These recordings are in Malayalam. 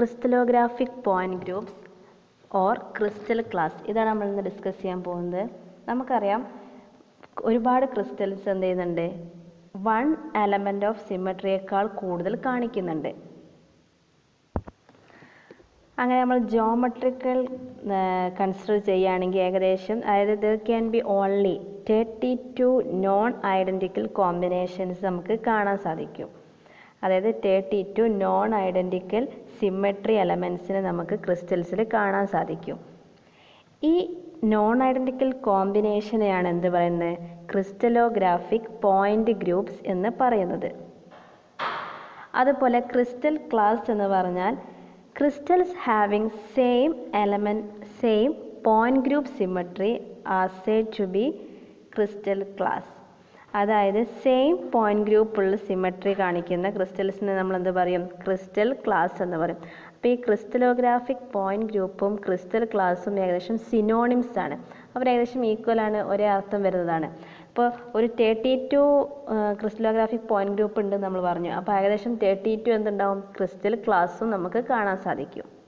Crystallographic point groups or crystal class ഇതാണ് നമ്മൾ ഇന്ന് ഡിസ്കസ് ചെയ്യാൻ പോകുന്നത്. നമുക്കറിയാം ഒരുപാട് ക്രിസ്റ്റൽസ് എന്ത് ചെയ്യുന്നുണ്ട്? വൺ എലമെന്റ് ഓഫ് സിമെട്രിയേക്കാൾ കൂടുതൽ കാണിക്കുന്നുണ്ട്. അങ്ങനെ നമ്മൾ ജോമെട്രിക്കൽ കൺസിഡർ ചെയ്യുകയാണെങ്കിൽ ഏകദേശം അതായത് there can be only thirty two non identical combinations നമുക്ക് കാണാൻ സാധിക്കും. അതായത് തേർട്ടി ടു നോൺ ഐഡന്റിക്കൽ സിമ്മെട്രി എലമെൻസിനെ നമുക്ക് ക്രിസ്റ്റൽസിൽ കാണാൻ സാധിക്കും. ഈ നോൺ ഐഡന്റിക്കൽ കോമ്പിനേഷനെയാണ് എന്ത് പറയുന്നത്? ക്രിസ്റ്റലോഗ്രാഫിക് പോയിന്റ് ഗ്രൂപ്പ്സ് എന്ന് പറയുന്നത്. അതുപോലെ ക്രിസ്റ്റൽ ക്ലാസ് എന്ന് പറഞ്ഞാൽ crystals having same element same point group symmetry are to be crystal class അതായത് സെയിം പോയിന്റ് ഗ്രൂപ്പ് ഉള്ള സിമെട്രി കാണിക്കുന്ന ക്രിസ്റ്റൽസിനെ നമ്മൾ എന്ത് പറയും? ക്രിസ്റ്റൽ ക്ലാസ് എന്ന് പറയും. അപ്പോൾ ഈ ക്രിസ്റ്റലോഗ്രാഫിക് പോയിന്റ് ഗ്രൂപ്പും ക്രിസ്റ്റൽ ക്ലാസും ഏകദേശം സിനോണിംസ് ആണ്. അവർ ഏകദേശം ഈക്വൽ ആണ് ഒരേ അർത്ഥം വരുന്നതാണ്. ഇപ്പോൾ ഒരു thirty two crystallographic point group ഉണ്ട് നമ്മൾ പറഞ്ഞു. അപ്പോൾ ഏകദേശം തേർട്ടി ടു എന്തുണ്ടാവും ക്രിസ്റ്റൽ ക്ലാസ്സും നമുക്ക് കാണാൻ സാധിക്കും.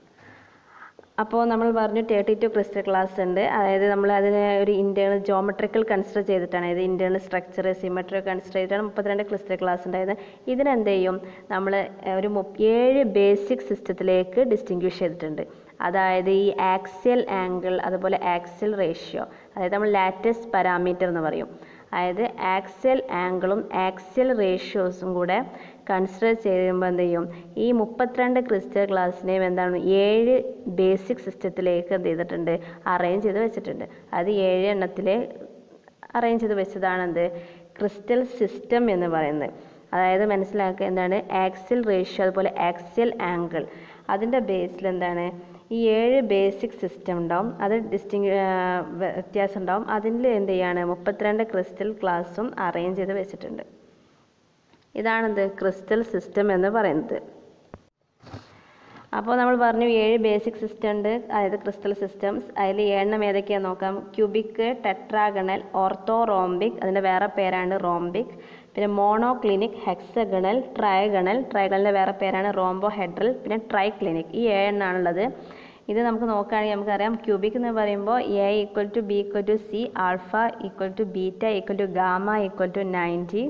അപ്പോൾ നമ്മൾ പറഞ്ഞു തേർട്ടി ടു ക്രിസ്റ്റൽ ക്ലാസ് ഉണ്ട്. അതായത് നമ്മൾ അതിനെ ഒരു ഇന്റേണൽ ജോമെട്രിക്കൽ കൺസിഡർ ചെയ്തിട്ടാണ്. അതായത് ഇന്റേണൽ സ്ട്രക്ചർ സിമെട്രി കൺസിഡർ ചെയ്തിട്ടാണ് മുപ്പത്തിരണ്ട് ക്രിസ്റ്റൽ ക്ലാസ് ഉണ്ടായത്. ഇതിനെന്ത് ചെയ്യും? നമ്മൾ ഒരു ഏഴ് ബേസിക് സിസ്റ്റത്തിലേക്ക് ഡിസ്റ്റിങ്ക്വിഷ് ചെയ്തിട്ടുണ്ട്. അതായത് ഈ ആക്സിയൽ ആംഗിൾ അതുപോലെ ആക്സിയൽ റേഷ്യോ അതായത് നമ്മൾ ലാറ്റസ്റ്റ് പാരാമീറ്റർ എന്ന് പറയും. അതായത് ആക്സിയൽ ആംഗിളും ആക്സിയൽ റേഷ്യോസും കൂടെ കൺസിഡർ ചെയ്യുമ്പോൾ എന്ത് ചെയ്യും? ഈ മുപ്പത്തിരണ്ട് ക്രിസ്റ്റൽ ക്ലാസ്സിനെയും എന്താണ് ഏഴ് ബേസിക് സിസ്റ്റത്തിലേക്ക് എന്ത് ചെയ്തിട്ടുണ്ട്? അറേഞ്ച് ചെയ്ത് വെച്ചിട്ടുണ്ട്. അത് ഏഴ് എണ്ണത്തിൽ അറേഞ്ച് ചെയ്ത് വെച്ചതാണ് എന്ത്? ക്രിസ്റ്റൽ സിസ്റ്റം എന്ന് പറയുന്നത്. അതായത് മനസ്സിലാക്കുക എന്താണ്? ആക്സിൽ റേഷ്യോ അതുപോലെ ആക്സിൽ ആംഗിൾ അതിന്റെ ബേസിൽ എന്താണ്? ഈ ഏഴ് ബേസിക് സിസ്റ്റം ഉണ്ടാവും. അത് ഡിസ്റ്റിങ് വ്യത്യാസം ഉണ്ടാവും. അതിൽ എന്ത് ചെയ്യാണ്? മുപ്പത്തിരണ്ട് ക്രിസ്റ്റൽ ക്ലാസ്സും അറേഞ്ച് ചെയ്ത് വെച്ചിട്ടുണ്ട്. ഇതാണെന്ത് ക്രിസ്റ്റൽ സിസ്റ്റം എന്ന് പറയുന്നത്. അപ്പോൾ നമ്മൾ പറഞ്ഞു ഏഴ് ബേസിക് സിസ്റ്റം ഉണ്ട്. അതായത് ക്രിസ്റ്റൽ സിസ്റ്റംസ്. അതിൽ ഏഴെണ്ണം ഏതൊക്കെയാണെന്ന് നോക്കാം. ക്യൂബിക് ടെട്രാഗണൽ ഓർത്തോറോംബിക് അതിന്റെ വേറെ പേരാണ് റോംബിക്. പിന്നെ മോണോക്ലിനിക് ഹെക്സഗണൽ ട്രയഗണൽ ട്രയഗണലിന്റെ വേറെ പേരാണ് റോംബോ ഹെഡ്രൽ പിന്നെ ട്രൈ ക്ലിനിക് ഈ ഏഴെണ്ണാണുള്ളത് ഇത് നമുക്ക് നോക്കുകയാണെങ്കിൽ നമുക്കറിയാം. ക്യൂബിക് എന്ന് പറയുമ്പോൾ A equal to B equal to C alpha equal to beta equal to gamma equal to ninety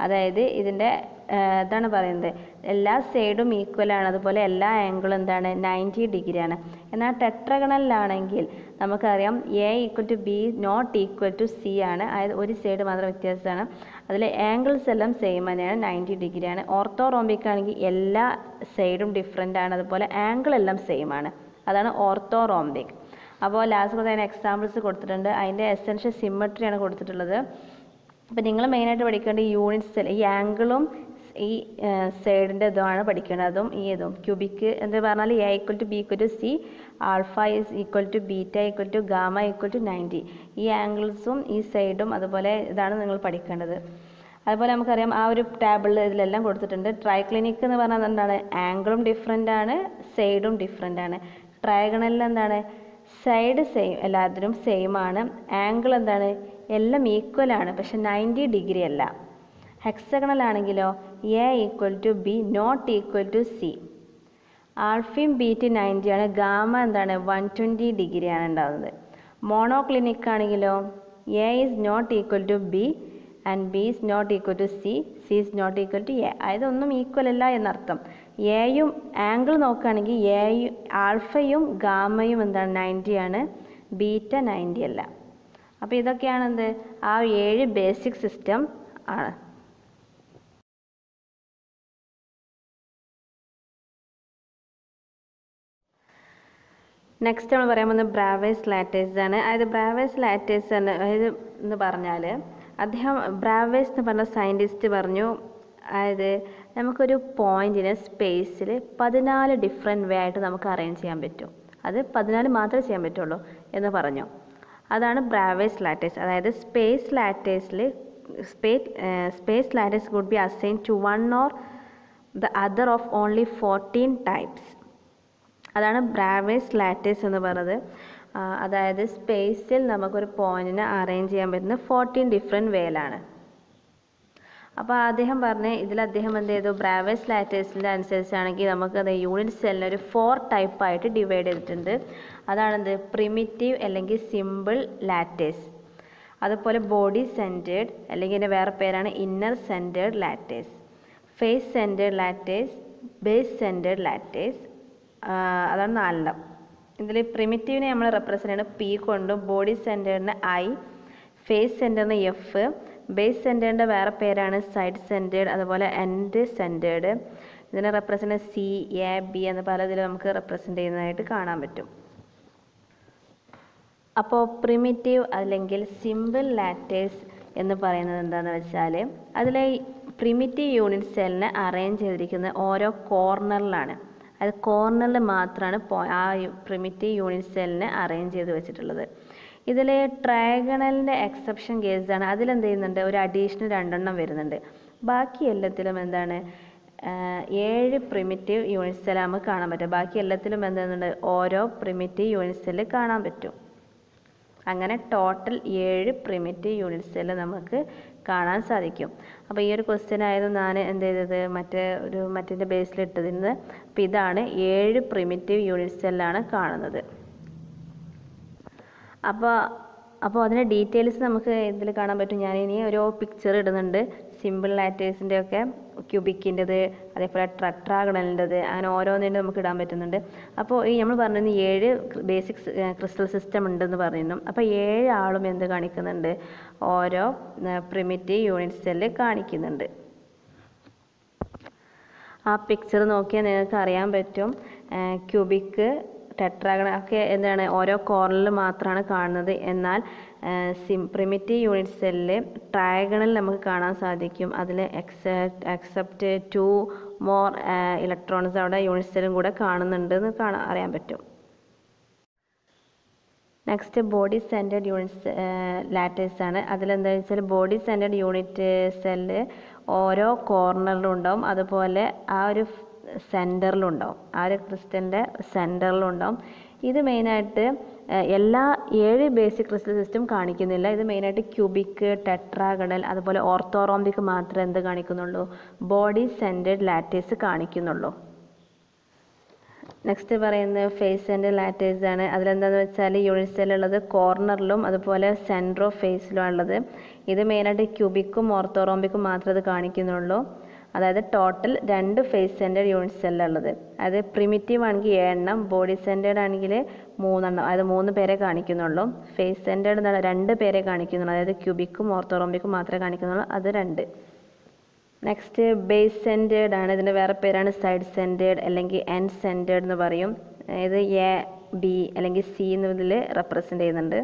അതായത് ഇതിന്റെ ഇതാണ് പറയുന്നത്. എല്ലാ സൈഡും ഈക്വൽ ആണ്. അതുപോലെ എല്ലാ ആംഗിളും എന്താണ്? നയന്റി ഡിഗ്രിയാണ് എന്നാൽ ടെട്രഗണലിലാണെങ്കിൽ നമുക്കറിയാം A equal to B not equal to C ആണ്. അതായത് ഒരു സൈഡ് മാത്രം വ്യത്യാസമാണ്. അതിൽ ആംഗിൾസ് എല്ലാം സെയിം തന്നെയാണ്. നയന്റി ഡിഗ്രിയാണ് ഓർത്തോറോംബിക് ആണെങ്കിൽ എല്ലാ സൈഡും ഡിഫറെന്റ് ആണ്. അതുപോലെ ആംഗിൾ എല്ലാം സെയിം ആണ്. അതാണ് ഓർത്തോറോംബിക് അപ്പോൾ ലാസ്റ്റ് അതിന് എക്സാമ്പിൾസ് കൊടുത്തിട്ടുണ്ട്. അതിന്റെ എസെൻഷ്യൽ സിമ്മട്രിയാണ് കൊടുത്തിട്ടുള്ളത്. അപ്പോൾ നിങ്ങൾ മെയിനായിട്ട് പഠിക്കേണ്ട ഈ യൂണിറ്റ്സ് ഈ ആംഗിളും ഈ സൈഡിന്റെ ഇതുമാണ് പഠിക്കേണ്ടത്. അതും ഈ ഇതും. ക്യൂബിക്ക് എന്ന് പറഞ്ഞാൽ A equal to B equal to C alpha is equal to beta equal to gamma equal to ninety ഈ ആംഗിൾസും ഈ സൈഡും അതുപോലെ ഇതാണ് നിങ്ങൾ പഠിക്കേണ്ടത്. അതുപോലെ നമുക്കറിയാം ആ ഒരു ടേബിളിൽ ഇതിലെല്ലാം കൊടുത്തിട്ടുണ്ട്. ട്രൈക്ലിനിക് എന്ന് പറഞ്ഞാൽ എന്താണ്? ആംഗിളും ഡിഫറെന്റ് ആണ് സൈഡും ഡിഫറെന്റ് ആണ്. ട്രയഗണലിൽ എന്താണ്? സൈഡ് സെയിം എല്ലാത്തിനും സെയിം ആണ്. ആംഗിൾ എന്താണ്? എല്ലാം ഈക്വൽ ആണ്. പക്ഷെ നയന്റി ഡിഗ്രി അല്ല. ഹെക്സഗണൽ ആണെങ്കിലോ A equal to B not equal to C ആൽഫയും ടി നയന്റി ആണ്. ഗാമ എന്താണ്? വൺ ട്വന്റി ഡിഗ്രി ആണ് ഉണ്ടാകുന്നത് മോണോക്ലിനിക് ആണെങ്കിലോ A is not equal to B and B is not equal to C C is not equal to A അതായത് ഒന്നും ഈക്വൽ അല്ല എന്നർത്ഥം. എയും ആംഗിൾ നോക്കുകയാണെങ്കിൽ എയും ആൽഫയും ഗാമയും എന്താണ്? നയന്റി ആണ്. ബീറ്റ നയന്റി അല്ല. അപ്പോൾ ഇതൊക്കെയാണ് എന്ത്? ആ ഏഴ് ബേസിക് സിസ്റ്റം ആണ്. നെക്സ്റ്റ് നമ്മൾ പറയാൻ പോകുന്നത് ബ്രാവേസ് ലാറ്റേഴ്സ് ആണ്. അതായത് ബ്രാവേസ് ലാറ്റേഴ്സ് അതായത് എന്ന് പറഞ്ഞാൽ അദ്ദേഹം ബ്രാവേസ് എന്ന് പറഞ്ഞ സയന്റിസ്റ്റ് പറഞ്ഞു. അതായത് നമുക്കൊരു പോയിന്റിനെ സ്പേസിൽ പതിനാല് ഡിഫറെന്റ് വേ ആയിട്ട് നമുക്ക് അറേഞ്ച് ചെയ്യാൻ പറ്റും. അത് പതിനാല് മാത്രമേ ചെയ്യാൻ പറ്റുള്ളൂ എന്ന് പറഞ്ഞു. അതാണ് ബ്രാവേസ് ലാറ്റേഴ്സ്. അതായത് space ലാറ്റേഴ്സിൽ space space lattices would be assign to one or the other of only fourteen types അതാണ് ബ്രാവേസ് ലാറ്റേഴ്സ് എന്ന് പറയുന്നത്. അതായത് സ്പേസിൽ നമുക്കൊരു പോയിന്റിനെ അറേഞ്ച് ചെയ്യാൻ പറ്റുന്ന ഫോർട്ടീൻ ഡിഫറെന്റ് വേയിലാണ്. അപ്പോൾ അദ്ദേഹം പറഞ്ഞ് ഇതിൽ അദ്ദേഹം എന്ത് ചെയ്തു? ബ്രാവേസ് ലാറ്റേഴ്സിന്റെ അനുസരിച്ചാണെങ്കിൽ നമുക്ക് അത് യൂണിറ്റ് സെല്ലിനെ ഒരു ഫോർ ടൈപ്പായിട്ട് ഡിവൈഡ് ചെയ്തിട്ടുണ്ട്. അതാണെന്ത്? പ്രിമിറ്റീവ് അല്ലെങ്കിൽ സിമ്പിൾ ലാറ്റേഴ്സ് അതുപോലെ ബോഡി സെന്റേഡ് അല്ലെങ്കിൽ ഇതിന്റെ വേറെ പേരാണ് inner centred lattices face centred lattices base centred lattices അതാണ് നാലെണ്ണം. ഇതിൽ പ്രിമിറ്റീവിനെ നമ്മൾ റെപ്രസെന്റ് ചെയ്യുന്നത് പി കൊണ്ടും ബോഡി സെന്റേഡിന് ഐ ഫേസ് സെന്ററിന് എഫ് ബേസ് സെന്റേഡിന്റെ വേറെ പേരാണ് സൈഡ് സെന്റേഡ് അതുപോലെ എൻഡ് സെന്റേഡ് ഇതിനെ റെപ്രസെന്റ് സി എ ബി എന്ന് ഇതിൽ നമുക്ക് റെപ്രസെന്റ് ചെയ്യുന്നതായിട്ട് കാണാൻ പറ്റും. അപ്പോൾ പ്രിമിറ്റീവ് അല്ലെങ്കിൽ സിമ്പിൾ ലാറ്റേഴ്സ് എന്ന് പറയുന്നത് എന്താണെന്ന് വെച്ചാൽ അതിലെ പ്രിമിറ്റീവ് യൂണിറ്റ് സെല്ലിനെ അറേഞ്ച് ചെയ്തിരിക്കുന്നത് ഓരോ കോർണറിലാണ് അത് കോർണറിൽ മാത്രമാണ് ആ പ്രിമിറ്റീവ് യൂണിറ്റ് സെല്ലിനെ അറേഞ്ച് ചെയ്ത് വെച്ചിട്ടുള്ളത്. ഇതിൽ ട്രയഗണലിന്റെ എക്സെപ്ഷൻ കേസാണ് അതിലെന്ത് ചെയ്യുന്നുണ്ട് ഒരു അഡീഷണൽ രണ്ടെണ്ണം വരുന്നുണ്ട്. ബാക്കി എല്ലാത്തിലും എന്താണ്? ഏഴ് പ്രിമിറ്റീവ് യൂണിറ്റ് സെല്ല് നമുക്ക് കാണാൻ പറ്റും ബാക്കി എല്ലാത്തിലും എന്താണ് ഓരോ പ്രിമിറ്റീവ് യൂണിറ്റ് സെല്ല് കാണാൻ പറ്റും. അങ്ങനെ ടോട്ടൽ ഏഴ് പ്രിമിറ്റീവ് യൂണിറ്റ് സെല്ല് നമുക്ക് കാണാൻ സാധിക്കും. അപ്പോൾ ഈ ഒരു ക്വസ്റ്റ്യൻ ആയിരുന്നു ഞാൻ എന്ത് ചെയ്തത് മറ്റേ ഒരു മറ്റേ ബേസിൽ ഇട്ടതിന് അപ്പോൾ ഇതാണ് ഏഴ് പ്രിമിറ്റീവ് യൂണിറ്റ് സെല്ലാണ് കാണുന്നത്. അപ്പോൾ അപ്പോൾ അതിന്റെ ഡീറ്റെയിൽസ് നമുക്ക് ഇതിൽ കാണാൻ പറ്റും. ഞാൻ ഇനി ഒരു പിക്ചർ ഇടുന്നുണ്ട്. സിമ്പിൾ ലാറ്റേഴ്സിന്റെ ഒക്കെ ക്യൂബിക്കിന്റെത് അതേപോലെ ട്രട്രാഗണലിന്റെത് അങ്ങനെ ഓരോന്നിന്റെ നമുക്ക് ഇടാൻ പറ്റുന്നുണ്ട്. അപ്പോൾ ഈ നമ്മൾ പറഞ്ഞിരുന്ന ഏഴ് ബേസിക് ക്രിസ്റ്റൽ സിസ്റ്റം ഉണ്ടെന്ന് പറയുന്നു. അപ്പോൾ ഏഴ് ആളും എന്ത് കാണിക്കുന്നുണ്ട്? ഓരോ പ്രിമിറ്റീവ് യൂണിറ്റ് സെല്ല് കാണിക്കുന്നുണ്ട്. ആ പിക്ചർ നോക്കിയാൽ നിങ്ങൾക്ക് അറിയാൻ പറ്റും. ക്യൂബിക്ക് ടെട്രാഗൺ ഒക്കെ എന്താണ് ഓരോ കോർണറിൽ മാത്രമാണ് കാണുന്നത്. എന്നാൽ സിം പ്രിമിറ്റീവ് യൂണിറ്റ് സെല്ലിൽ ട്രയഗണൽ നമുക്ക് കാണാൻ സാധിക്കും. അതിൽ except except two more electrons അവിടെ യൂണിറ്റ് സെല്ലും കൂടെ കാണുന്നുണ്ട് എന്ന് കാണാൻ അറിയാൻ പറ്റും. Next body centred unit lattices ആണ്. അതിലെന്താ വെച്ചാൽ ബോഡി സെന്റേഡ് യൂണിറ്റ് സെല്ല് ഓരോ കോർണറിലും ഉണ്ടാവും. അതുപോലെ ആ ഒരു സെന്ററിലും ഉണ്ടാവും ആ ഒരു ക്രിസ്റ്റലിന്റെ സെന്ററിലുണ്ടാവും ഇത് മെയിനായിട്ട് എല്ലാ ഏഴ് ബേസിക് ക്രിസ്റ്റൽ സിസ്റ്റം കാണിക്കുന്നില്ല. ഇത് മെയിനായിട്ട് ക്യൂബിക് ടെട്രാഗണൽ അതുപോലെ ഓർത്തോറോംബിക് മാത്രമേ എന്ത് കാണിക്കുന്നുള്ളൂ? ബോഡി സെന്റേഡ് ലാറ്റേഴ്സ് കാണിക്കുന്നുള്ളൂ. നെക്സ്റ്റ് പറയുന്നത് ഫേസ് ആൻഡ് ലാറ്റേഴ്സ് ആണ്. അതിലെന്താണെന്ന് വെച്ചാൽ ഉള്ളത് കോർണറിലും അതുപോലെ സെൻട്രോ ഫേസിലും ഉള്ളത് ഇത് മെയിനായിട്ട് ക്യൂബിക്കും ഓർത്തോറോംബിക്കും മാത്രമേ ഇത് കാണിക്കുന്നുള്ളൂ. അതായത് ടോട്ടൽ രണ്ട് ഫേസ് സെന്റേഡ് യൂണിറ്റ് ഉള്ളത് അതായത് പ്രിമിറ്റീവ് ആണെങ്കിൽ ഏഴെണ്ണം ബോഡി സെന്റേഡ് ആണെങ്കിൽ മൂന്നെണ്ണം. അതായത് മൂന്ന് പേരെ കാണിക്കുന്നുള്ളൂ. ഫേസ് സെന്റേഡ് രണ്ട് പേരെ കാണിക്കുന്നുള്ളൂ. അതായത് ക്യൂബിക്കും ഓർത്തോറോംബിക്കും മാത്രമേ കാണിക്കുന്നുള്ളൂ. അത് രണ്ട്. നെക്സ്റ്റ് ബേസ് സെന്റേഡ് ആണ്. ഇതിന്റെ വേറെ പേരാണ് സൈഡ് സെന്റേഡ് അല്ലെങ്കിൽ എൻ സെന്റേഡ് എന്ന് പറയും. അതായത് എ ബി അല്ലെങ്കിൽ സി എന്നതിൽ റെപ്രസെന്റ് ചെയ്യുന്നുണ്ട്.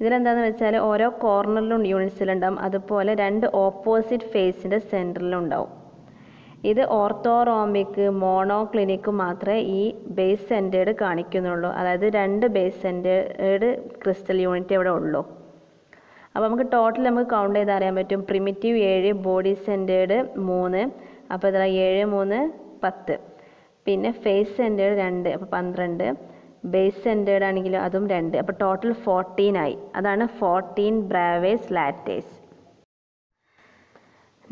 ഇതിലെന്താണെന്ന് വെച്ചാൽ ഓരോ കോർണറിലും യൂണിറ്റ്സിലുണ്ടാവും അതുപോലെ രണ്ട് ഓപ്പോസിറ്റ് ഫേസിന്റെ സെന്ററിലും ഉണ്ടാവും. ഇത് ഓർത്തോറോമിക് മോണോക്ലിനിക്ക് മാത്രമേ ഈ ബേസ് സെന്റേഡ് കാണിക്കുന്നുള്ളൂ. അതായത് രണ്ട് ബേസ് സെന്റേഡ് ക്രിസ്റ്റൽ യൂണിറ്റ് ഇവിടെ ഉള്ളൂ. അപ്പോൾ നമുക്ക് ടോട്ടൽ നമുക്ക് കൗണ്ട് ചെയ്ത് അറിയാൻ പറ്റും. പ്രിമിറ്റീവ് ഏഴ് ബോഡി സെന്റേഡ് മൂന്ന് അപ്പോൾ ഇതാ ഏഴ് മൂന്ന് പത്ത്. പിന്നെ ഫേസ് സെന്റേഡ് രണ്ട് അപ്പോൾ പന്ത്രണ്ട്. ബേസ് സെന്റേഡ് ആണെങ്കിൽ അതും രണ്ട്. അപ്പോൾ ടോട്ടൽ ഫോർട്ടീൻ ആയി. അതാണ് ഫോർട്ടീൻ ബ്രാവേസ് ലാറ്റേഴ്സ്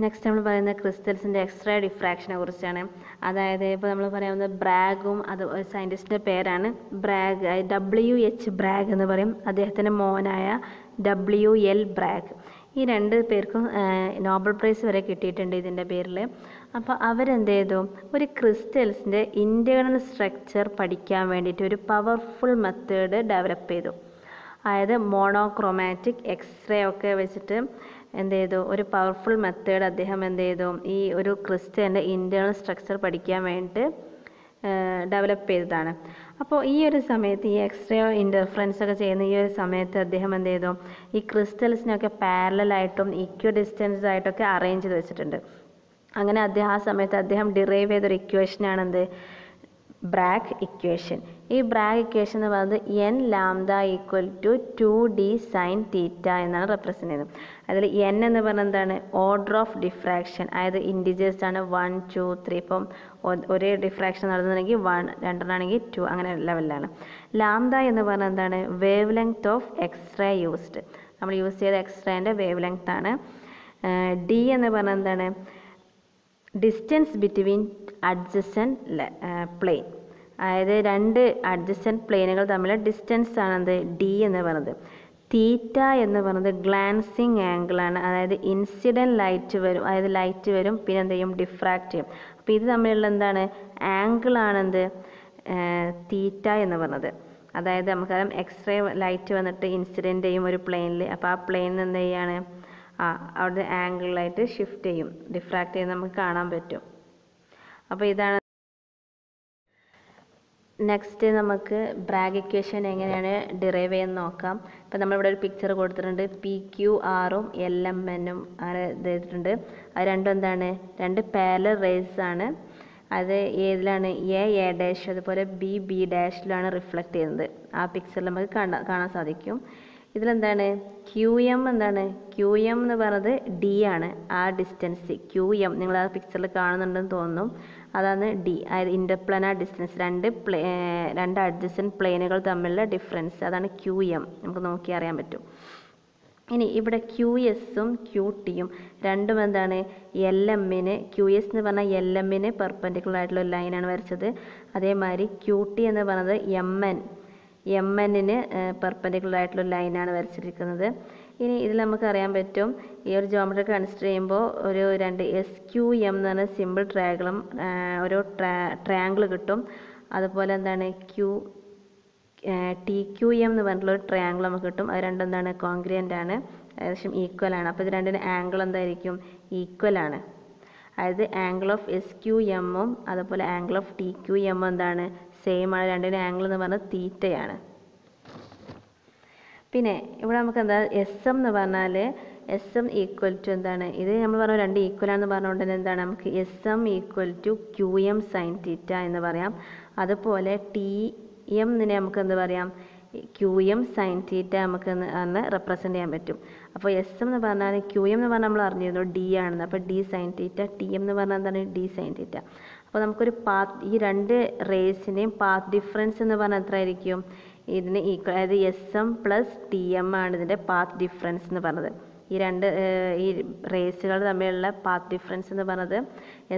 നെക്സ്റ്റ് നമ്മൾ പറയുന്നത് ക്രിസ്റ്റൽസിന്റെ എക്സ്ട്രാ ഡിഫ്രാക്ഷനെ കുറിച്ചാണ്. അതായത് ഇപ്പോൾ നമ്മൾ പറയാവുന്നത് ബ്രാഗും അത് സയന്റിസ്റ്റിന്റെ പേരാണ്. ബ്രാഗ് ഡബ്ല്യു എച്ച് ബ്രാഗ് എന്ന് പറയും. അദ്ദേഹത്തിന്റെ മോനായ ഡബ്ല്യു എൽ ബ്രാഗ് ഈ രണ്ട് പേർക്കും നോബൽ പ്രൈസ് വരെ കിട്ടിയിട്ടുണ്ട് ഇതിന്റെ പേരിൽ. അപ്പോൾ അവരെന്ത് ചെയ്തു? ഒരു ക്രിസ്റ്റൽസിന്റെ ഇന്റേർണൽ സ്ട്രക്ചർ പഠിക്കാൻ വേണ്ടിയിട്ട് ഒരു പവർഫുൾ മെത്തേഡ് ഡെവലപ്പ് ചെയ്തു. അതായത് മോണോക്രോമാറ്റിക് എക്സ്റേ ഒക്കെ വെച്ചിട്ട് എന്ത് ചെയ്തു? ഒരു പവർഫുൾ മെത്തേഡ് അദ്ദേഹം എന്ത് ചെയ്തു? ഈ ഒരു ക്രിസ്ത്യന്റെ ഇന്റേർണൽ സ്ട്രക്ചർ പഠിക്കാൻ വേണ്ടിയിട്ട് ഡെവലപ്പ് ചെയ്തതാണ്. അപ്പോൾ ഈ ഒരു സമയത്ത് ഈ എക്സ്റേ ഇന്റർഫറൻസ് ഒക്കെ ചെയ്യുന്ന ഈ ഒരു സമയത്ത് അദ്ദേഹം എന്ത് ചെയ്തു? ഈ ക്രിസ്റ്റൽസിനൊക്കെ പാരലായിട്ടും ഇക്വ ഡിസ്റ്റൻസ് ആയിട്ടൊക്കെ അറേഞ്ച് ചെയ്ത് വെച്ചിട്ടുണ്ട്. അങ്ങനെ അദ്ദേഹം ആ സമയത്ത് അദ്ദേഹം ഡിറൈവ് ചെയ്തൊരു ഇക്വേഷനാണ് എന്ത്? ബ്രാഗ് ഇക്വേഷൻ ഈ ബ്രാഗ് ഇക്വേഷൻ എന്ന് പറയുന്നത് N lambda equal to two D sine theta എന്നാണ് റെപ്രസെന്റ് ചെയ്യുന്നത്. അതിൽ എൻ എന്ന് പറഞ്ഞാൽ എന്താണ്? ഓർഡർ ഓഫ് ഡിഫ്രാക്ഷൻ അതായത് ഇൻഡിജേഴ്സ് ആണ് വൺ ടു ത്രീ ഇപ്പം ഒരേ ഡിഫ്രാക്ഷൻ നടന്നിട്ടുണ്ടെങ്കിൽ വൺ രണ്ടെണ്ണമാണെങ്കിൽ ടു അങ്ങനെ ലെവലിലാണ് ലാംദ എന്ന് പറഞ്ഞാൽ എന്താണ്? Wave length of x-ray used നമ്മൾ യൂസ് ചെയ്ത എക്സ്റേന്റെ വേവ് ലെങ്ത് ആണ് ഡി എന്ന് പറഞ്ഞാൽ എന്താണ്? ഡിസ്റ്റൻസ് ബിറ്റ്വീൻ അഡ്ജസന്റ് പ്ലെയിൻ അതായത് രണ്ട് അഡ്ജസന്റ് പ്ലെയിനുകൾ തമ്മിലുള്ള ഡിസ്റ്റൻസ് ആണ് എന്ത് ഡി എന്ന് പറയുന്നത്. തീറ്റ എന്ന് പറയുന്നത് ഗ്ലാൻസിങ് ആണ്. അതായത് ഇൻസിഡന്റ് ലൈറ്റ് വരും. അതായത് ലൈറ്റ് വരും പിന്നെ എന്ത് ചെയ്യും? ഡിഫ്രാക്റ്റ് ചെയ്യും. അപ്പോൾ ഇത് തമ്മിലുള്ള എന്താണ്? ആംഗിളാണ് എന്ത് തീറ്റ എന്ന് പറയുന്നത്. അതായത് നമുക്കറിയാം എക്സ്റേ ലൈറ്റ് വന്നിട്ട് ഇൻസിഡന്റ് ചെയ്യും ഒരു പ്ലെയിനിൽ അപ്പോൾ ആ പ്ലെയിനിൽ എന്ത് ചെയ്യാണ്? ആ അവിടുത്തെ ആംഗിളായിട്ട് ഷിഫ്റ്റ് ചെയ്യും. ഡിഫ്രാക്റ്റ് ചെയ്ത് നമുക്ക് കാണാൻ പറ്റും. അപ്പോൾ ഇതാണ് നെക്സ്റ്റ് നമുക്ക് ബ്രാഗ് ഇക്വേഷൻ എങ്ങനെയാണ് ഡിറൈവ് ചെയ്യുന്നത് നോക്കാം. ഇപ്പം നമ്മളിവിടെ ഒരു പിക്ചർ കൊടുത്തിട്ടുണ്ട്. പി ക്യു ആറും എൽ എം എന്നും അങ്ങനെ ചെയ്തിട്ടുണ്ട്. അത് രണ്ടും എന്താണ്? രണ്ട് പാരലൽ റേസ് ആണ്. അത് ഏതിലാണ്? എ എ ഡാഷ് അതുപോലെ ബി ബി ഡാഷിലാണ് റിഫ്ലക്റ്റ് ചെയ്യുന്നത്. ആ പിക്ചറിൽ നമുക്ക് കാണാൻ സാധിക്കും. ഇതിലെന്താണ്? ക്യു എം എന്താണ്? ക്യു എം എന്ന് പറയുന്നത് ഡി ആണ്. ആ ഡിസ്റ്റൻസ് ക്യു എം നിങ്ങൾ ആ പിക്ചറിൽ കാണുന്നുണ്ടെന്ന് തോന്നും അതാണ് ഡി അതായത് ഇന്റർപ്ലാനർ ഡിസ്റ്റൻസ് രണ്ട് പ്ലേ രണ്ട് അഡ്ജസ്റ്റന്റ് പ്ലെയിനുകൾ തമ്മിലുള്ള ഡിഫറൻസ് അതാണ് ക്യു എം നമുക്ക് നോക്കി അറിയാൻ പറ്റും. ഇനി ഇവിടെ ക്യു എസും ക്യു ടിയും രണ്ടും എന്താണ്? എൽ എമ്മിന് ക്യു എസ് എന്ന് പറഞ്ഞാൽ എൽ എമ്മിന് പെർപ്പൻഡിക്കുലർ ആയിട്ടുള്ള ലൈനാണ് വരച്ചത്. അതേമാതിരി ക്യു ടി എന്ന് പറഞ്ഞത് എം എൻ എം എന്നിന് പെർപ്പൻഡിക്കുലർ ആയിട്ടുള്ള ലൈനാണ് വരച്ചിരിക്കുന്നത്. ഇനി ഇതിൽ നമുക്ക് അറിയാൻ പറ്റും ഈ ഒരു ജോമെട്രി കൺസിഡർ ചെയ്യുമ്പോൾ ഒരു രണ്ട് എസ് ക്യു എം എന്ന് പറഞ്ഞ സിമ്പിൾ ട്രയാഗിളും ഒരു ട്രയാങ്കിൾ കിട്ടും. അതുപോലെ എന്താണ് ക്യു ടി ക്യു എം എന്ന് പറഞ്ഞിട്ടുള്ള ഒരു ട്രയാങ്കിൾ നമുക്ക് കിട്ടും. അത് രണ്ടും എന്താണ് കോൺഗ്രിയന്റ് ആണ്. ഏകദേശം ഈക്വൽ ആണ്. അപ്പോൾ ഇത് രണ്ടിന് ആംഗിൾ എന്തായിരിക്കും? ഈക്വൽ ആണ്. അതായത് ആംഗിൾ ഓഫ് എസ് ക്യു എമ്മും അതുപോലെ ആംഗിൾ ഓഫ് ടി ക്യു എമ്മും എന്താണ് സെയിം ആണ്. രണ്ടിന്റെ ആംഗിൾ എന്ന് പറഞ്ഞാൽ തീറ്റയാണ് പിന്നെ ഇവിടെ നമുക്ക് എന്താ എസ് എം എന്ന് പറഞ്ഞാൽ എസ് എം ഈക്വൽ ടു എന്താണ്? ഇത് നമ്മൾ പറഞ്ഞു രണ്ട് ഈക്വൽ ആണെന്ന് പറഞ്ഞുകൊണ്ട് തന്നെ എന്താണ്? നമുക്ക് S M equal to Q M sine theta എന്ന് പറയാം. അതുപോലെ ടി എം എന്നെ നമുക്ക് എന്ത് പറയാം? ക്യു എം സൈൻ തീറ്റ നമുക്ക് അന്ന് റെപ്രസെന്റ് ചെയ്യാൻ പറ്റും. അപ്പോൾ എസ് എം എന്ന് പറഞ്ഞാൽ ക്യു എം എന്ന് പറഞ്ഞാൽ നമ്മൾ അറിഞ്ഞിരുന്നു ഡി ആണെന്ന്. അപ്പോൾ D sine theta T M എന്ന് പറഞ്ഞാൽ എന്താണ്? ഡി സൈൻ തീറ്റ അപ്പോൾ നമുക്കൊരു പാത്ത് ഈ രണ്ട് റേസിന്റെയും പാത്ത് ഡിഫറൻസ് എന്ന് പറഞ്ഞാൽ എത്രയായിരിക്കും? ഇതിന് ഈക്വൽ അതായത് S M plus T M ആണ് ഇതിന്റെ പാത്ത് ഡിഫറൻസ് എന്ന് പറഞ്ഞത്. ഈ രണ്ട് ഈ റേസുകൾ തമ്മിലുള്ള പാത്ത് ഡിഫറൻസ് എന്ന് പറഞ്ഞത്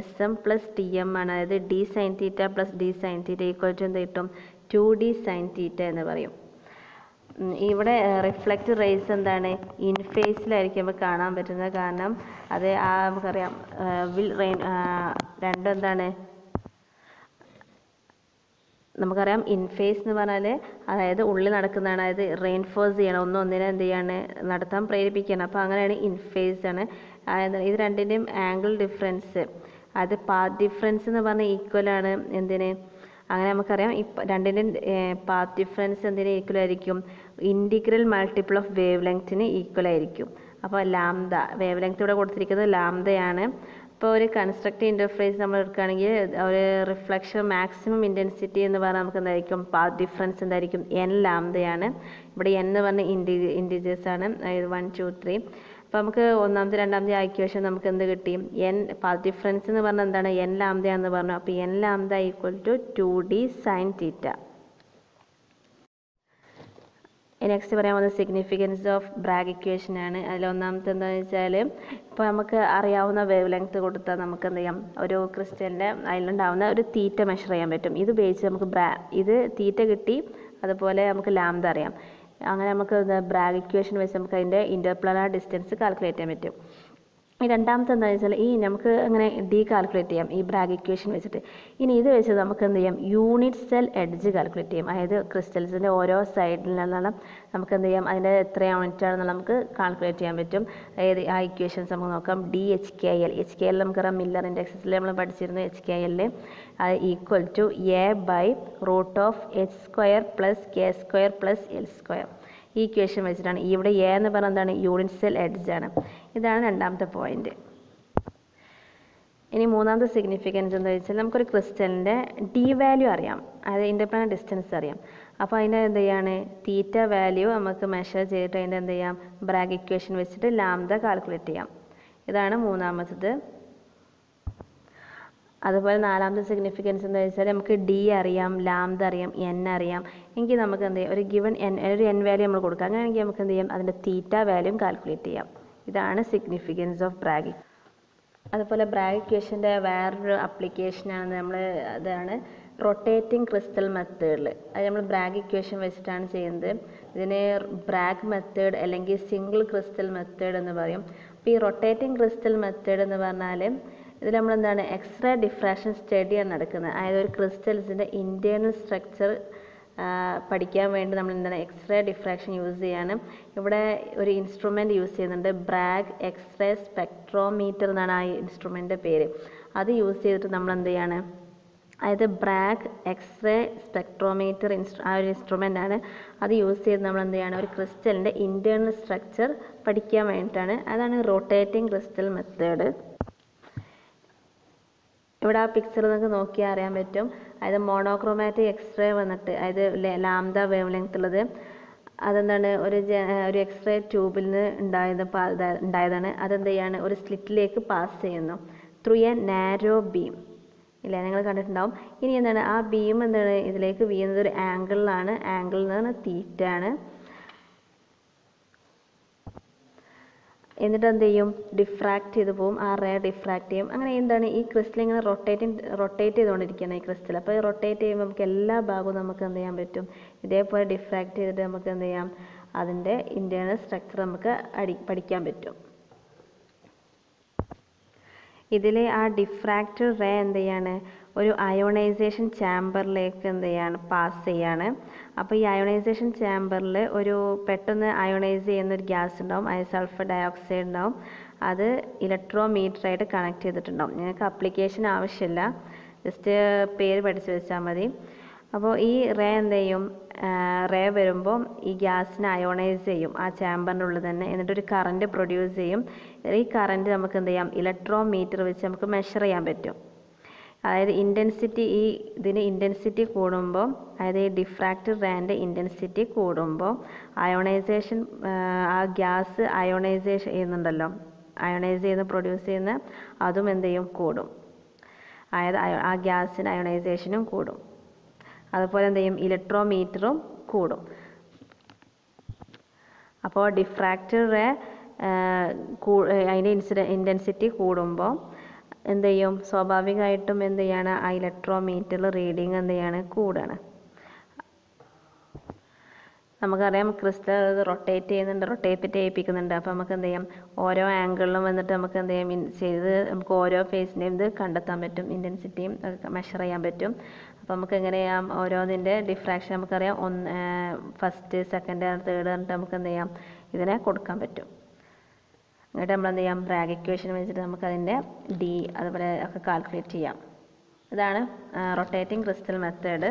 S M plus T M ആണ്. അതായത് D sine theta plus D sine theta equal to എന്ത് കിട്ടും? ടു ഡി സൈൻ തീറ്റ എന്ന് പറയും. ഇവിടെ റിഫ്ലക്റ്റ് റേസ് എന്താണ്? ഇൻ ഫേസിലായിരിക്കും നമുക്ക് കാണാൻ പറ്റുന്നത്. കാരണം അത് ആ നമുക്കറിയാം വിൽ റെയിൻ രണ്ടെന്താണ്? നമുക്കറിയാം ഇൻഫേസ് എന്ന് പറഞ്ഞാൽ അതായത് ഉള്ളിൽ നടക്കുന്നതാണ്. അതായത് റെയിൻഫോഴ്സ് ചെയ്യണം. ഒന്ന് ഒന്നിനെ എന്ത് ചെയ്യാണ്? നടത്താൻ പ്രേരിപ്പിക്കണം. അപ്പോൾ അങ്ങനെയാണ് ഇൻഫേസ് ആണ്. അതായത് ഇത് രണ്ടിന്റെയും ആംഗിൾ ഡിഫറൻസ് അത് പാത്ത് ഡിഫറൻസ് എന്ന് പറഞ്ഞാൽ ഈക്വൽ ആണ്. എന്തിന്? അങ്ങനെ നമുക്കറിയാം. ഇപ്പം രണ്ടിന്റെയും പാത്ത് ഡിഫറൻസ് എന്തിന് ഈക്വൽ ആയിരിക്കും? ഇന്റിഗ്രൽ മൾട്ടിപ്പിൾ ഓഫ് വേവ് ലെങ്ത്തിന് ഈക്വൽ ആയിരിക്കും. അപ്പോൾ ലാംദ വേവ് ലെങ്ത് ഇവിടെ കൊടുത്തിരിക്കുന്നത് ലാംദയാണ് ഇപ്പോൾ ഒരു കൺസ്ട്രക്റ്റീവ് ഇന്റർഫേസ് നമ്മൾ എടുക്കുകയാണെങ്കിൽ ഒരു റിഫ്ലക്ഷൻ മാക്സിമം ഇന്റൻസിറ്റി എന്ന് പറഞ്ഞാൽ നമുക്ക് എന്തായിരിക്കും? പാത്ത് ഡിഫറൻസ് എന്തായിരിക്കും? എൻ ലാംദയാണ് ഇവിടെ എൻ എന്ന് പറഞ്ഞ ഇന്റി ഇന്റിജേഴ്സ് ആണ്. വൺ ടു ത്രീ അപ്പോൾ നമുക്ക് ഒന്നാമത്തെ രണ്ടാമത്തെ ആക്യുവേഷൻ നമുക്ക് എന്ത് കിട്ടി? എൻ പാത്ത് ഡിഫറൻസ് എന്ന് പറഞ്ഞാൽ എന്താണ്? എൻ ലാംദയാണെന്ന് പറഞ്ഞു. അപ്പോൾ n lambda equal to two d sine theta next പറയാൻ പോകുന്നത് സിഗ്നിഫിക്കൻസ് ഓഫ് ബ്രാഗ് ഇക്വേഷൻ ആണ്. അതിൽ ഒന്നാമത്തെ എന്താണെന്ന് വെച്ചാൽ ഇപ്പോൾ നമുക്ക് അറിയാവുന്ന വേവ് ലെങ്ത് കൊടുത്താൽ നമുക്ക് എന്ത് ചെയ്യാം? ഒരു ക്രിസ്റ്റലിന്റെ അതിലുണ്ടാവുന്ന ഒരു തീറ്റ മെഷർ ചെയ്യാൻ പറ്റും. ഇത് ഉപയോഗിച്ച് നമുക്ക് ബ്രാ ഇത് തീറ്റ കിട്ടി അതുപോലെ നമുക്ക് ലാംഡ അറിയാം. അങ്ങനെ നമുക്ക് ബ്രാഗ് ഇക്വേഷൻ വെച്ച് നമുക്ക് അതിന്റെ ഇന്റർപ്ലാനാർ ഡിസ്റ്റൻസ് കാൽക്കുലേറ്റ് ചെയ്യാൻ പറ്റും. രണ്ടാമത്തെ എന്താണെന്ന് വെച്ചാൽ ഈ നമുക്ക് അങ്ങനെ ഡി കാൽക്കുലേറ്റ് ചെയ്യാം ഈ ബ്രാഗ് ഇക്വേഷൻ വെച്ചിട്ട്. ഇനി ഇത് വെച്ച് നമുക്ക് എന്ത് ചെയ്യാം? യൂണിറ്റ് സെൽ എഡ്ജ് കാൽക്കുലേറ്റ് ചെയ്യാം. അതായത് ക്രിസ്റ്റൽസിന്റെ ഓരോ സൈഡിൽ നിന്നുള്ള നമുക്ക് എന്ത് ചെയ്യാം? അതിന്റെ എത്ര യൂണിറ്റ് ആണെന്ന് നമുക്ക് കാൽക്കുലേറ്റ് ചെയ്യാൻ പറ്റും. അതായത് ആ ഇക്വേഷൻസ് നമുക്ക് നോക്കാം. D h k l h k l നമുക്കറിയാം മില്ലർ ഇൻഡെക്സസിൽ നമ്മൾ പഠിച്ചിരുന്നു എച്ച് കെ എല്ലിൽ അത് equal to a by root of h square plus k square plus l square ഈ ഇക്വേഷൻ വെച്ചിട്ടാണ്. ഇവിടെ എ എന്ന് പറഞ്ഞാൽ എന്താണ്? യൂണിറ്റ് സെൽ എഡ്ജ് ആണ്. ഇതാണ് രണ്ടാമത്തെ പോയിന്റ് ഇനി മൂന്നാമത്തെ സിഗ്നിഫിക്കൻസ് എന്താ വെച്ചാൽ നമുക്കൊരു ക്രിസ്റ്റലിന്റെ ഡി വാല്യൂ അറിയാം. അതായത് ഇൻഡിപെൻഡന്റ് ഡിസ്റ്റൻസ് അറിയാം. അപ്പോൾ അതിന്റെ എന്ത് ചെയ്യാണ്? തീറ്റ വാല്യൂ നമുക്ക് മെഷർ ചെയ്തിട്ട് അതിന്റെ എന്ത് ചെയ്യാം? ബ്രാഗ് ഇക്വേഷൻ വെച്ചിട്ട് ലാംഡ കാൽക്കുലേറ്റ് ചെയ്യാം. ഇതാണ് മൂന്നാമത്തത്. അതുപോലെ നാലാമത്തെ സിഗ്നിഫിക്കൻസ് എന്താ വെച്ചാൽ നമുക്ക് ഡി അറിയാം ലാംഡ അറിയാം എൻ അറിയാം. എങ്കിൽ നമുക്ക് എന്ത് ചെയ്യാം? ഒരു ഗിവൺ എൻ ഒരു എൻ വാല്യൂ നമ്മൾ കൊടുക്കാം. അങ്ങനെയാണെങ്കിൽ നമുക്ക് എന്ത് ചെയ്യാം? അതിന്റെ തീറ്റ വാല്യൂം കാൽക്കുലേറ്റ് ചെയ്യാം. ഇതാണ് സിഗ്നിഫിക്കൻസ് ഓഫ് ബ്രാഗ് അതുപോലെ ബ്രാഗ് ഇക്വേഷന്റെ വേറൊരു അപ്ലിക്കേഷനാണ് നമ്മൾ അതാണ് റൊട്ടേറ്റിംഗ് ക്രിസ്റ്റൽ മെത്തേഡിൽ അത് നമ്മൾ ബ്രാഗ് ഇക്വേഷൻ വെച്ചിട്ടാണ് ചെയ്യുന്നത്. ഇതിനെ ബ്രാഗ് മെത്തേഡ് അല്ലെങ്കിൽ സിംഗിൾ ക്രിസ്റ്റൽ മെത്തേഡ് എന്ന് പറയും. അപ്പോൾ ഈ റൊട്ടേറ്റിംഗ് ക്രിസ്റ്റൽ മെത്തേഡ് എന്ന് പറഞ്ഞാൽ ഇതിൽ നമ്മൾ എന്താണ് എക്സ്റേ ഡിഫ്രാക്ഷൻ സ്റ്റഡിയാണ് നടക്കുന്നത്. അതായത് ഒരു ക്രിസ്റ്റൽസിന്റെ ഇന്റേർണൽ സ്ട്രക്ചർ പഠിക്കാൻ വേണ്ടി നമ്മൾ എന്താണ്? എക്സ്റേ ഡിഫ്രാക്ഷൻ യൂസ് ചെയ്യാണ് ഇവിടെ ഒരു ഇൻസ്ട്രുമെന്റ് യൂസ് ചെയ്യുന്നുണ്ട്. ബ്രാഗ് എക്സ്റേ സ്പെക്ട്രോമീറ്റർ എന്നാണ് ആ ഇൻസ്ട്രുമെന്റിന്റെ പേര്. അത് യൂസ് ചെയ്തിട്ട് നമ്മൾ എന്ത് ചെയ്യാണ്? അതായത് ബ്രാഗ് എക്സ്റേ സ്പെക്ട്രോമീറ്റർ ഇൻസ്ട്രു ആ ഒരു ഇൻസ്ട്രുമെന്റ് ആണ്. അത് യൂസ് ചെയ്ത് നമ്മൾ എന്ത് ചെയ്യാണ്? ഒരു ക്രിസ്റ്റലിന്റെ ഇന്റേർണൽ സ്ട്രക്ചർ പഠിക്കാൻ വേണ്ടിയിട്ടാണ്. അതാണ് റൊട്ടേറ്റിംഗ് ക്രിസ്റ്റൽ മെത്തേഡ് ഇവിടെ ആ പിക്ചർ നിങ്ങൾക്ക് നോക്കിയാൽ അറിയാൻ പറ്റും. അതായത് മോണോക്രോമാറ്റിക് എക്സ്റേ വന്നിട്ട് അതായത് ലാംഡ വേവ് ലെങ്ത് ഉള്ളത്. അതെന്താണ്? ഒരു ഒരു എക്സ്റേ ട്യൂബിൽ നിന്ന് ഉണ്ടായത് ഉണ്ടായതാണ്. അതെന്ത് ചെയ്യാണ്? ഒരു സ്ലിറ്റിലേക്ക് പാസ് ചെയ്യുന്നു. ത്രൂ എ നാരോ ബീം ഇല്ല? നിങ്ങൾ കണ്ടിട്ടുണ്ടാവും. ഇനി എന്താണ്? ആ ബീം എന്താണ്? ഇതിലേക്ക് വീഴുന്നത് ഒരു ആംഗിളിലാണ് ആംഗിൾ എന്ന് പറഞ്ഞാൽ തീറ്റ ആണ്. എന്നിട്ട് എന്ത് ചെയ്യും ഡിഫ്രാക്റ്റ് ചെയ്ത് പോകും ആ റേ ഡിഫ്രാക്റ്റ് ചെയ്യും. അങ്ങനെ എന്താണ്? ഈ ക്രിസ്റ്റൽ ഇങ്ങനെ റൊട്ടേറ്റിംഗ് റൊട്ടേറ്റ് ചെയ്തുകൊണ്ടിരിക്കുകയാണ് ഈ ക്രിസ്റ്റൽ അപ്പോൾ റൊട്ടേറ്റ് ചെയ്യുമ്പോൾ നമുക്ക് എല്ലാ ഭാഗവും നമുക്ക് എന്ത് ചെയ്യാൻ പറ്റും? ഇതേപോലെ ഡിഫ്രാക്റ്റ് ചെയ്തിട്ട് നമുക്ക് എന്ത് ചെയ്യാം? അതിന്റെ ഇന്റേർണൽ സ്ട്രക്ചർ നമുക്ക് അടി പഠിക്കാൻ പറ്റും. ഇതിലെ ആ ഡിഫ്രാക്റ്റഡ് റേ എന്ത് ചെയ്യാണ്? ഒരു അയോണൈസേഷൻ ചാമ്പറിലേക്ക് എന്ത് ചെയ്യാണ്? പാസ് ചെയ്യാണ്. അപ്പോൾ ഈ അയോണൈസേഷൻ ചാമ്പറിൽ ഒരു പെട്ടെന്ന് അയോണൈസ് ചെയ്യുന്ന ഒരു ഗ്യാസ് ഉണ്ടാവും അയ സൾഫർ ഡയോക്സൈഡ് ഉണ്ടാവും അത് ഇലക്ട്രോമീറ്റർ ആയിട്ട് കണക്ട് ചെയ്തിട്ടുണ്ടാവും. നിങ്ങൾക്ക് അപ്ലിക്കേഷൻ ആവശ്യമില്ല ജസ്റ്റ് പേര് പഠിച്ചു വെച്ചാൽ മതി. അപ്പോൾ ഈ റേ എന്ത് ചെയ്യും? റേ വരുമ്പോൾ ഈ ഗ്യാസിനെ അയോണൈസ് ചെയ്യും. ആ ചാമ്പറിന്റെ ഉള്ളിൽ തന്നെ. എന്നിട്ട് ഒരു കറണ്ട് പ്രൊഡ്യൂസ് ചെയ്യും. ഈ കറണ്ട് നമുക്ക് എന്ത് ചെയ്യാം? ഇലക്ട്രോമീറ്റർ വെച്ച് നമുക്ക് മെഷർ ചെയ്യാൻ പറ്റും. അതായത് ഇന്റൻസിറ്റി ഈ ഇതിന് ഇന്റൻസിറ്റി കൂടുമ്പോൾ അതായത് ഈ ഡിഫ്രാക്റ്റഡ് റാന്റെ ഇന്റൻസിറ്റി കൂടുമ്പോൾ അയോണൈസേഷൻ ആ ഗ്യാസ് അയോണൈസേഷൻ ചെയ്യുന്നുണ്ടല്ലോ. അയോണൈസ് ചെയ്യുന്ന പ്രൊഡ്യൂസ് ചെയ്യുന്ന അതും എന്ത് ചെയ്യും? കൂടും. അതായത് ആ ഗ്യാസിന് അയോണൈസേഷനും കൂടും. അതുപോലെ എന്ത് ചെയ്യും? ഇലക്ട്രോമീറ്ററും കൂടും. അപ്പോൾ ഡിഫ്രാക്റ്റഡ് റേ അതിന്റെ ഇൻസിഡ ഇന്റൻസിറ്റി കൂടുമ്പോൾ എന്ത് ചെയ്യും? സ്വാഭാവികമായിട്ടും എന്ത് ചെയ്യാണ്? ആ ഇലക്ട്രോമീറ്ററിൽ റീഡിങ് എന്ത് ചെയ്യാണ്? കൂടാണ് നമുക്കറിയാം ക്രിസ്റ്റൽ റൊട്ടേറ്റ് ചെയ്യുന്നുണ്ട് റൊട്ടേറ്റ് ചെയ്യിപ്പിക്കുന്നുണ്ട്. അപ്പോൾ നമുക്ക് എന്ത് ചെയ്യാം? ഓരോ ആംഗിളിലും വന്നിട്ട് നമുക്ക് എന്ത് ചെയ്യാം? ചെയ്ത് നമുക്ക് ഓരോ ഫേസിന്റെയും ഇത് കണ്ടെത്താൻ പറ്റും. ഇന്റൻസിറ്റിയും മെഷർ ചെയ്യാൻ പറ്റും. അപ്പോൾ നമുക്ക് എങ്ങനെ ചെയ്യാം? ഓരോന്നിന്റെ ഡിഫ്രാക്ഷൻ നമുക്കറിയാം. ഒന്ന് ഫസ്റ്റ് സെക്കൻഡ് തേർഡ് പറഞ്ഞിട്ട് നമുക്ക് എന്ത് ചെയ്യാം? ഇതിനെ കൊടുക്കാൻ പറ്റും. എന്നിട്ട് നമ്മൾ എന്ത് ചെയ്യാം? ബ്രാഗ് ഇക്വേഷൻ വെച്ചിട്ട് നമുക്ക് അതിന്റെ ഡി അതുപോലെ ഒക്കെ കാൽക്കുലേറ്റ് ചെയ്യാം. ഇതാണ് റൊട്ടേറ്റിംഗ് ക്രിസ്റ്റൽ മെത്തേഡ്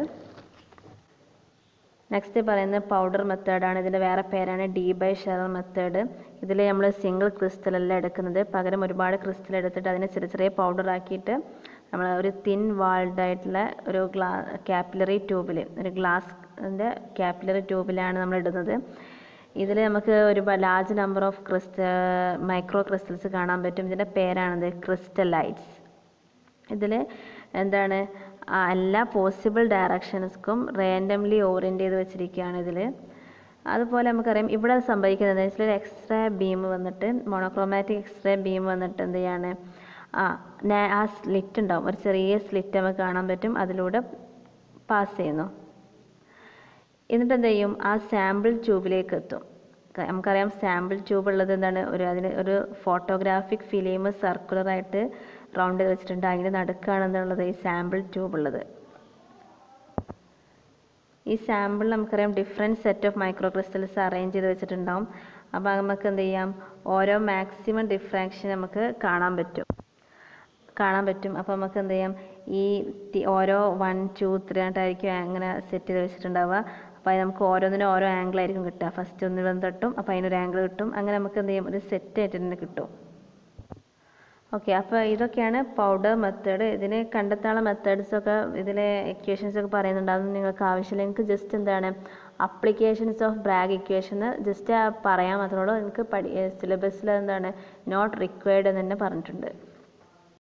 നെക്സ്റ്റ് പറയുന്നത് പൗഡർ മെത്തേഡാണ് ഇതിന്റെ വേറെ പേരാണ് ഡി ബൈ ഷെറർ മെത്തേഡ് ഇതിൽ നമ്മൾ സിംഗിൾ ക്രിസ്റ്റൽ അല്ല എടുക്കുന്നത്. പകരം ഒരുപാട് ക്രിസ്റ്റൽ എടുത്തിട്ട് അതിനെ ചെറിയ ചെറിയ പൗഡർ ആക്കിയിട്ട് നമ്മൾ ഒരു തിൻ വാൾഡ് ആയിട്ടുള്ള ഒരു ഗ്ലാ കാപ്പിലറി ട്യൂബിൽ ഒരു ഗ്ലാസിന്റെ കാപ്പിലറി ട്യൂബിലാണ് നമ്മൾ ഇടുന്നത്. ഇതിൽ നമുക്ക് ഒരു large number of crystal micro crystals കാണാൻ പറ്റും. ഇതിന്റെ പേരാണത് ക്രിസ്റ്റലൈറ്റ്സ് ഇതിൽ എന്താണ് എല്ലാ പോസിബിൾ ഡയറക്ഷൻസ്ക്കും റാൻഡംലി ഓറിയന്റ് ചെയ്ത് വെച്ചിരിക്കുകയാണ് ഇതിൽ അതുപോലെ നമുക്കറിയാം ഇവിടെ സംഭവിക്കുന്നത് എന്താ വെച്ചാൽ ഒരു എക്സ്റേ ബീം വന്നിട്ട് മോണോക്രോമാറ്റിക് എക്സ്റേ ബീം വന്നിട്ട് എന്ത് ചെയ്യാണ് ആ ആ സ്ലിറ്റ് ഉണ്ടാവും. ഒരു ചെറിയ സ്ലിറ്റ് നമുക്ക് കാണാൻ പറ്റും. അതിലൂടെ പാസ് ചെയ്യുന്നു. എന്നിട്ട് എന്ത് ചെയ്യും ആ സാമ്പിൾ ട്യൂബിലേക്ക് എത്തും നമുക്കറിയാം സാമ്പിൾ ട്യൂബ് ഉള്ളത് എന്താണ്? ഒരു അതിന് ഒരു ഫോട്ടോഗ്രാഫിക് ഫിലിം സർക്കുലർ ആയിട്ട് റൗണ്ട് ചെയ്ത് വെച്ചിട്ടുണ്ട്. അതിന്റെ എന്താണുള്ളത് ഈ സാമ്പിൾ ട്യൂബ് ഉള്ളത്. ഈ സാമ്പിൾ നമുക്കറിയാം different set of micro crystals arrange ചെയ്ത് വെച്ചിട്ടുണ്ടാവും. അപ്പോൾ നമുക്ക് എന്ത് ചെയ്യാം? ഓരോ മാക്സിമം ഡിഫ്രാക്ഷൻ നമുക്ക് കാണാൻ പറ്റും. കാണാൻ പറ്റും. അപ്പോൾ നമുക്ക് എന്ത് ചെയ്യാം? ഈ ഓരോ വൺ ടു ത്രീ ആയിട്ടായിരിക്കും അങ്ങനെ സെറ്റ് ചെയ്ത് വെച്ചിട്ടുണ്ടാവുക. അപ്പോൾ നമുക്ക് ഓരോന്നിനും ഓരോ ആംഗിൾ ആയിരിക്കും കിട്ടുക. ഫസ്റ്റ് ഒന്ന് വന്ന് തട്ടും അപ്പോൾ അതിനൊരു ആംഗിൾ കിട്ടും. അങ്ങനെ നമുക്ക് എന്ത് ചെയ്യും? ഒരു സെറ്റ് ആയിട്ട് തന്നെ കിട്ടും. ഓക്കെ അപ്പോൾ ഇതൊക്കെയാണ് പൗഡർ മെത്തേഡ് ഇതിന് കണ്ടെത്താനുള്ള മെത്തേഡ്സ് ഒക്കെ ഇതിലെ എക്വേഷൻസ് ഒക്കെ പറയുന്നുണ്ട്. അതൊന്നും നിങ്ങൾക്ക് ആവശ്യമില്ല. എനിക്ക് ജസ്റ്റ് എന്താണ്? Applications of Bragg equation just പറയാൻ മാത്രമേ ഉള്ളൂ. എനിക്ക് പഠി സിലബസിൽ എന്താണ്? നോട്ട് റിക്വയർഡ് എന്ന് തന്നെ പറഞ്ഞിട്ടുണ്ട്.